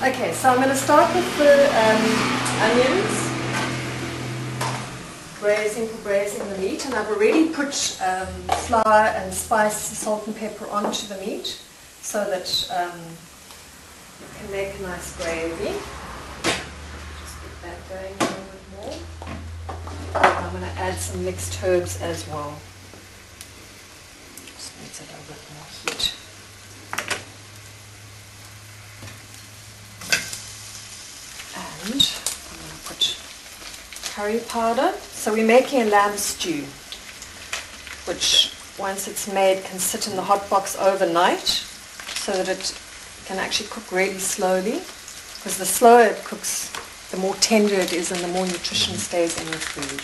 Okay, so I'm going to start with the um, onions, braising for braising the meat, and I've already put um, flour and spice, salt and pepper onto the meat so that um, it can make a nice gravy. Just get that going a little bit more. And I'm going to add some mixed herbs as well. Just needs a little bit more heat. and I'm going to put curry powder. So we're making a lamb stew, which once it's made can sit in the hot box overnight so that it can actually cook really slowly because the slower it cooks, the more tender it is and the more nutrition mm-hmm. stays in the food.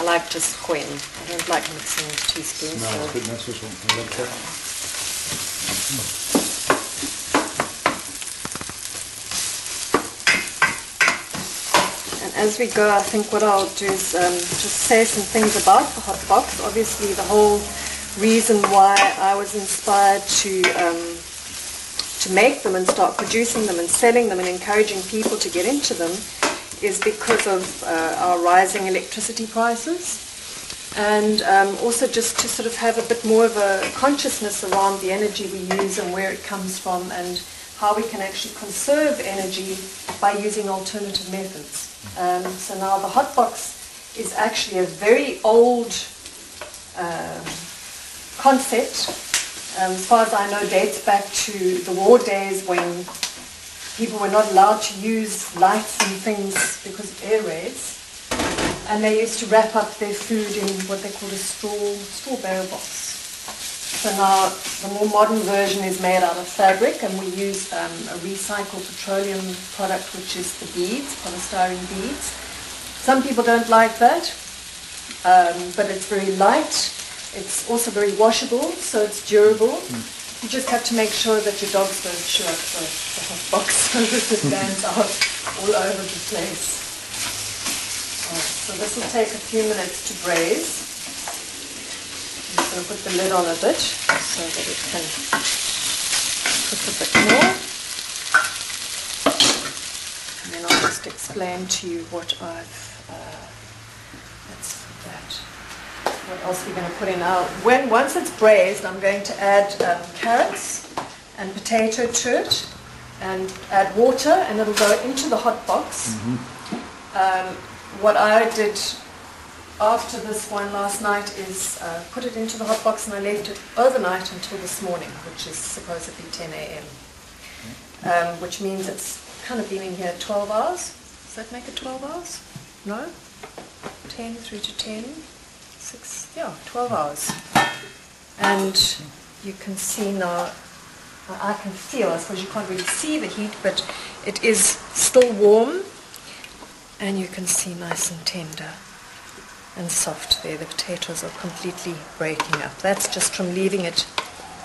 I like just queen. I don't like mixing with teaspoons. No, so- bit nice as well. I like that. And as we go, I think what I'll do is um, just say some things about the hot box. Obviously, the whole reason why I was inspired to um, to make them and start producing them and selling them and encouraging people to get into them is because of uh, our rising electricity prices. And um, also just to sort of have a bit more of a consciousness around the energy we use and where it comes from and how we can actually conserve energy by using alternative methods. Um, so now the hot box is actually a very old um, concept. Um, as far as I know, dates back to the war days when people were not allowed to use lights and things because of air raids. And they used to wrap up their food in what they called a straw, straw barrel box. So now the more modern version is made out of fabric and we use um, a recycled petroleum product which is the beads, polystyrene beads. Some people don't like that, um, but it's very light. It's also very washable, so it's durable. You just have to make sure that your dogs don't chew up the, the hot box so that it lands out all over the place. So this will take a few minutes to braise. I'm just going to put the lid on a bit so that it can cook a bit more. And then I'll just explain to you what I've, uh, that's that. What else we're going to put in now. When, once it's braised, I'm going to add um, carrots and potato to it and add water and it'll go into the hot box. Um, what I did after this one last night is uh, put it into the hot box and I left it overnight until this morning, which is supposedly 10 a.m. Um, which means it's kind of been in here 12 hours. Does that make it 12 hours? No? 10, 3 to 10, 6, yeah, 12 hours. And you can see now, I I can feel, I suppose you can't really see the heat, but it is still warm and you can see nice and tender and soft there. The potatoes are completely breaking up. That's just from leaving it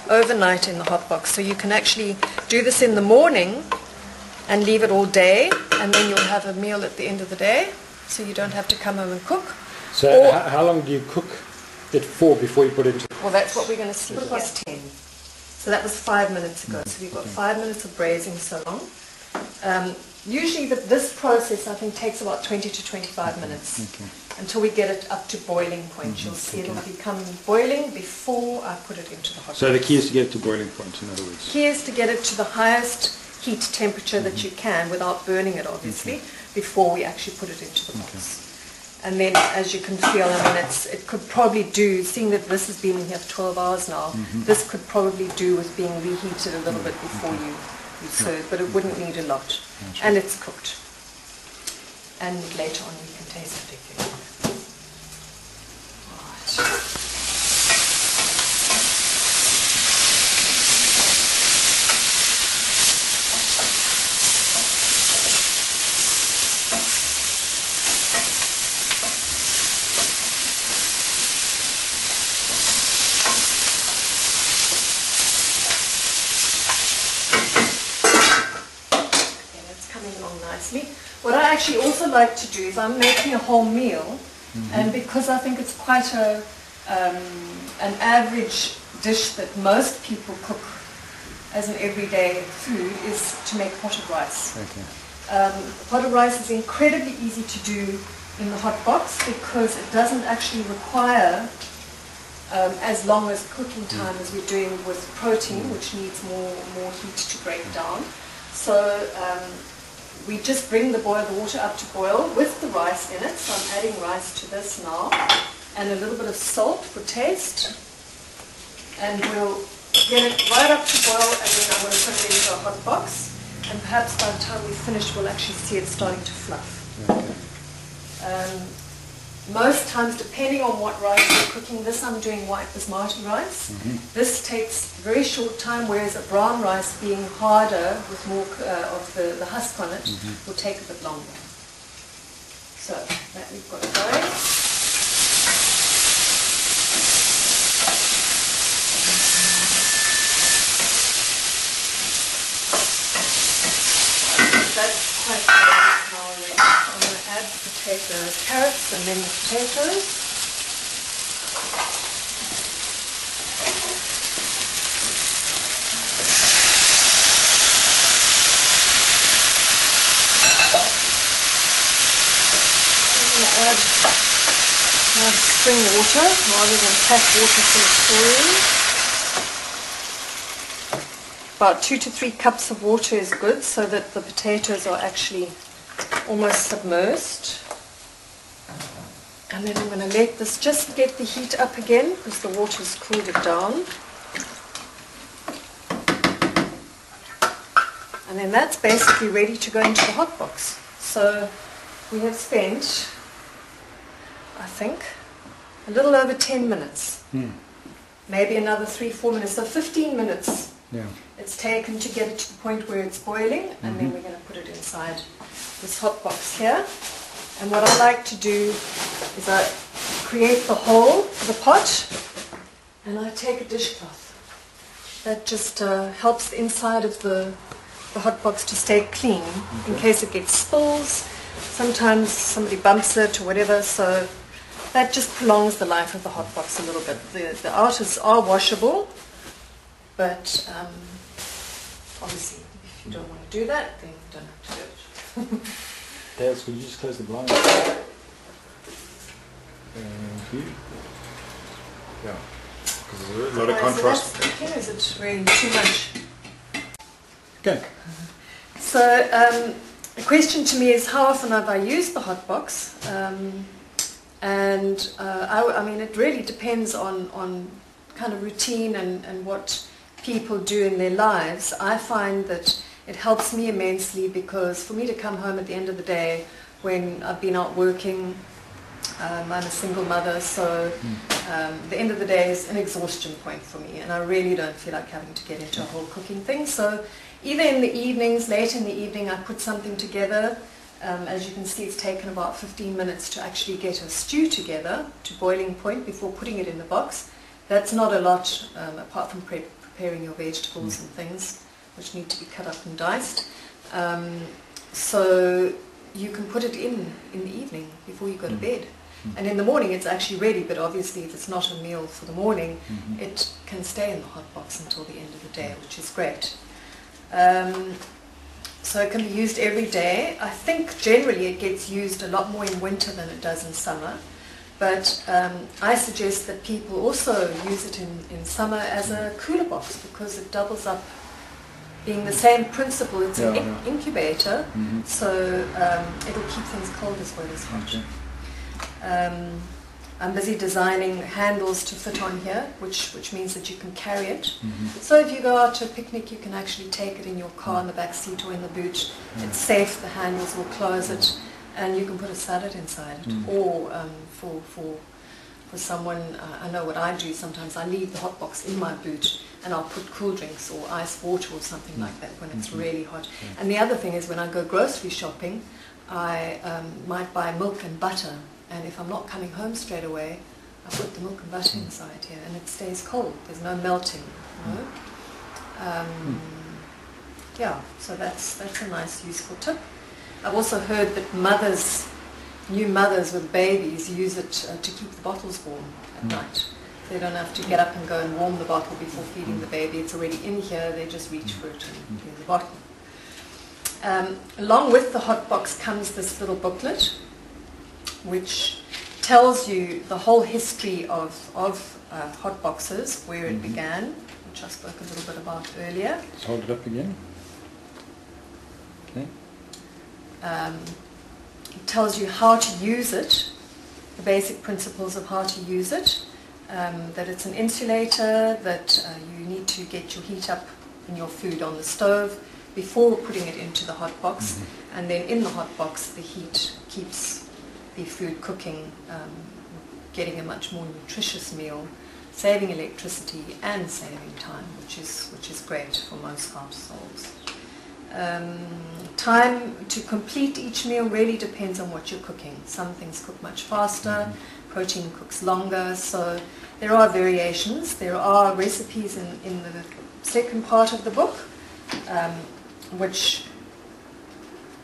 overnight in the hot box. So you can actually do this in the morning and leave it all day and then you'll have a meal at the end of the day so you don't have to come home and cook. So Or- how, how long do you cook it for before you put it into? Well, that's what we're going to see. It was 10. So that was five minutes ago. So we've got five minutes of braising so long. Um, usually the, this process, I think, takes about 20 to 25 mm-hmm. minutes Okay. until we get it up to boiling point. Mm-hmm. You'll see it'll become boiling before I put it into the hot So the key is to get it to boiling point, in other words. Key is to get it to the highest heat temperature that mm-hmm. you can without burning it, obviously, before we actually put it into the box. And then, as you can feel, I mean, it's, it could probably do, seeing that this has been in here for 12 hours now, this could probably do with being reheated a little bit before you, serve, but it wouldn't need a lot. And it's cooked. And later on we can taste it if you like. Right. Okay, that's coming along nicely. What I actually also like to do is I'm making a whole meal, and because I think it's quite a um, an average dish that most people cook as an everyday food is to make potted rice. Okay. Um, potted rice is incredibly easy to do in the hot box because it doesn't actually require um, as long as cooking time as we're doing with protein, which needs more, more heat to break down. So um, we just bring the boil, boiled water up to boil with the rice in it. So I'm adding rice to this now and a little bit of salt for taste. And we'll get it right up to boil and then I'm going to put it into a hot box. And perhaps by the time we finish, we'll actually see it starting to fluff. okay. Um, most times, depending on what rice you're cooking, this I'm doing white basmati rice. This takes very short time, whereas a brown rice, being harder with more uh, of the, the husk on it, will take a bit longer. So that we've got going. That's quite nice now already. I'm going to add the carrots and then the potatoes. Add spring water rather than tap water from the spring. About two to three cups of water is good so that the potatoes are actually almost submersed. And then I'm going to let this just get the heat up again because the water's cooled it down. And then that's basically ready to go into the hot box. So we have spent, I think, a little over 10 minutes. Hmm. Maybe another three, four minutes. So 15 minutes Yeah. it's taken to get it to the point where it's boiling, and then mm-hmm. we're going to put it inside this hot box here. And what I like to do is I create the hole for the pot, and I take a dishcloth. That just uh, helps the inside of the, the hot box to stay clean in case it gets spills. Sometimes somebody bumps it or whatever, so that just prolongs the life of the hot box a little bit. The, the outers are washable, but um, obviously, if you don't want to do that, then you don't have to do it. Dales, could you just close the blind? Thank you. Yeah. Because there's a lot of Right, so contrast. that's cooking, is it really too much? Okay. So um, the question to me is how often have I used the hot box? Um, and uh, I, I mean, it really depends on, on kind of routine and, and what people do in their lives. I find that it helps me immensely because for me to come home at the end of the day when I've been out working, um, I'm a single mother, so um, the end of the day is an exhaustion point for me, and I really don't feel like having to get into a whole cooking thing. So either in the evenings, late in the evening, I put something together. Um, as you can see, it's taken about 15 minutes to actually get a stew together to boiling point before putting it in the box. That's not a lot, um, apart from pre- preparing your vegetables and things, which need to be cut up and diced. Um, so you can put it in in the evening before you go to bed. And in the morning it's actually ready, but obviously if it's not a meal for the morning, it can stay in the hot box until the end of the day, which is great. Um, so it can be used every day. I think generally it gets used a lot more in winter than it does in summer. But um, I suggest that people also use it in, in summer as a cooler box because it doubles up being the same principle. It's an Yeah, in- yeah. incubator, Mhm. so um, it'll keep things cold as well as hot. Okay. Um, I'm busy designing handles to fit on here, which, which means that you can carry it. Mhm. So if you go out to a picnic, you can actually take it in your car in the back seat or in the boot. It's safe, the handles will close it, and you can put a salad inside it. Mm. Or um, for, for, for someone, uh, I know what I do sometimes, I leave the hot box in my boot and I'll put cool drinks or ice water or something like that when it's Mhm. really hot. Yeah. And the other thing is when I go grocery shopping, I um, might buy milk and butter, and if I'm not coming home straight away, I put the milk and butter Mm. inside here, and it stays cold. There's no melting. You know? um, yeah, so that's that's a nice, useful tip. I've also heard that mothers new mothers with babies use it uh, to keep the bottles warm at night. They don't have to get up and go and warm the bottle before feeding the baby. It's already in here. They just reach for it and here's the bottle. Um, along with the hot box comes this little booklet, which tells you the whole history of, of uh, hot boxes, where it began, which I spoke a little bit about earlier. Let's hold it up again. Okay. Um, it tells you how to use it, the basic principles of how to use it, um, that it's an insulator, that uh, you need to get your heat up in your food on the stove before putting it into the hot box, and then in the hot box the heat keeps the food cooking, um, getting a much more nutritious meal, saving electricity and saving time, which is, which is great for most households. Um, time to complete each meal really depends on what you're cooking. Some things cook much faster, protein cooks longer, so there are variations. There are recipes in, in the second part of the book, um, which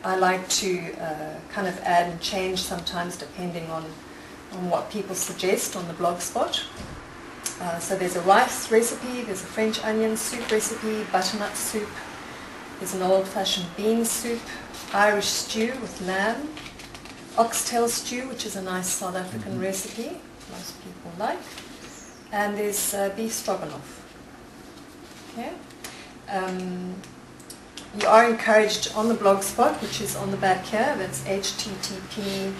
I like to uh, kind of add and change sometimes depending on, on what people suggest on the blog spot. Uh, so there's a rice recipe, there's a French onion soup recipe, butternut soup, there's an old-fashioned bean soup, Irish stew with lamb, oxtail stew, which is a nice South African recipe, most people like, and there's uh, beef stroganoff. Okay. Um, you are encouraged on the blog spot, which is on the back here. That's http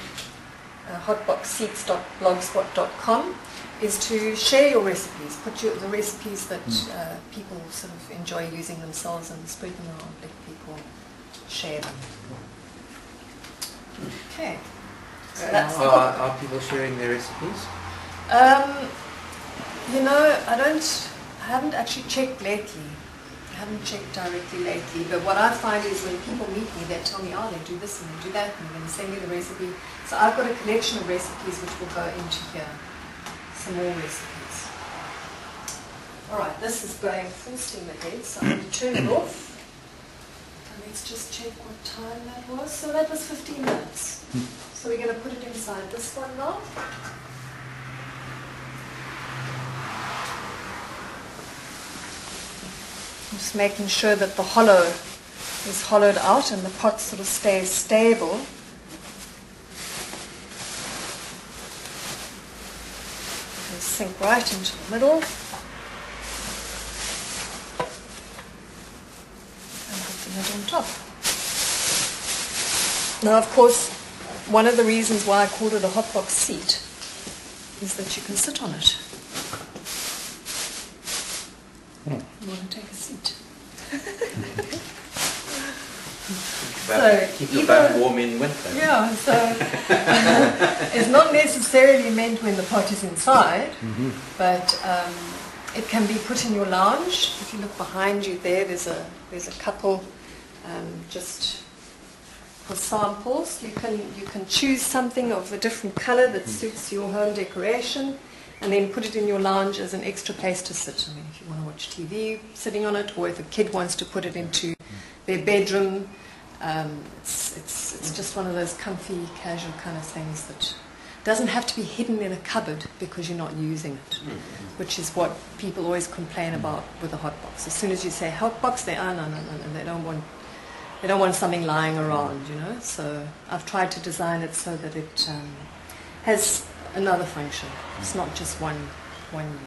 uh, hotboxseats.blogspot.com is to share your recipes. Put your, the recipes that uh, people sort of enjoy using themselves and spread them around. Let people share them. Okay. So Are, are people sharing their recipes? um, you know, I don't, I haven't actually checked lately. I haven't checked directly lately, but what I find is when people meet me, they tell me, oh, they do this and they do that, and to send me the recipe. So I've got a collection of recipes which will go into here. Some more recipes. All right, this is going full steam ahead, so I'm going to turn it off. And let's just check what time that was. So that was 15 minutes. So we're going to put it inside this one now. Just making sure that the hollow is hollowed out and the pot sort of stays stable. Sink right into the middle. And put the lid on top. Now, of course, one of the reasons why I called it a hot box seat is that you can sit on it. Hmm. You want to take a seat? But keep your bum warm in winter. Yeah, so it's not necessarily meant when the pot is inside, but um, it can be put in your lounge. If you look behind you there, there's a there's a couple um, just for samples. You can you can choose something of a different color that suits your home decoration, and then put it in your lounge as an extra place to sit. I mean, if you want to watch TV sitting on it, or if a kid wants to put it into their bedroom. Um, it's, it's, it's just one of those comfy, casual kind of things that doesn't have to be hidden in a cupboard because you're not using it, which is what people always complain about with a hot box. As soon as you say hot box, they are no, no, no, no, they don't want they don't want something lying around, you know. So I've tried to design it so that it um, has another function. It's not just one one.